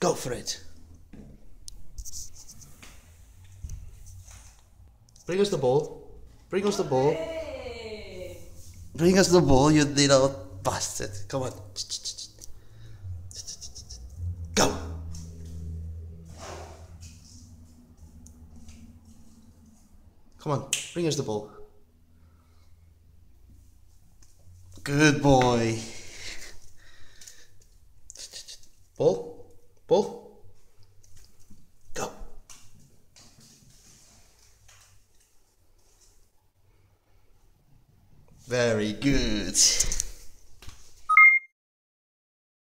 Go for it. Bring us the ball. Bring us the ball. Bring us the ball, you little bastard. Come on. Go. Come on, bring us the ball. Good boy. Ball? Ball? Go. Very good.